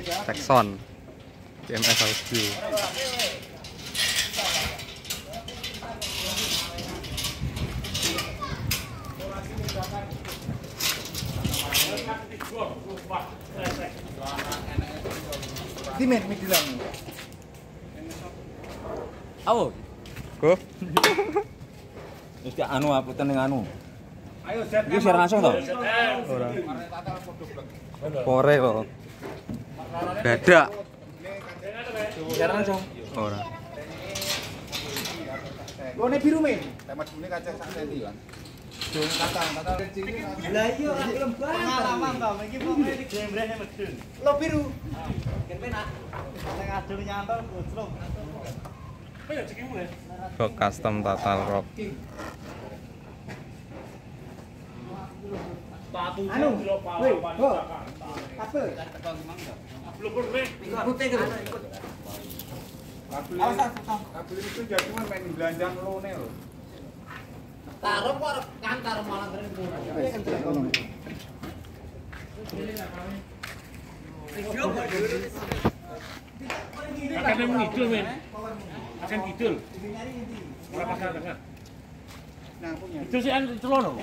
Texon CMS Audio Timen midilan. Awo. Go Wis gak anu uploadan ning anu. Ayo set. Iki share langsung to? ora Pore kok Dadak Share langsung. ora Gone biru men. Temat bune kaca sak senti kan. Dong tatang tatang cilik. Lah iya, film pengalaman to, iki pokoke iki gembrene medun. Lo biru. Ken penak. Sing adung nyantol goclong. Go custom total rock Anu. Woi, ho. Apa? Kabel kabel itu jadi cuma main belanjang lone lho. Taruh kok kantar malah Akan ngidul men. Akan. Ora pasar tengah. Nah, punya. Itu sih an celono.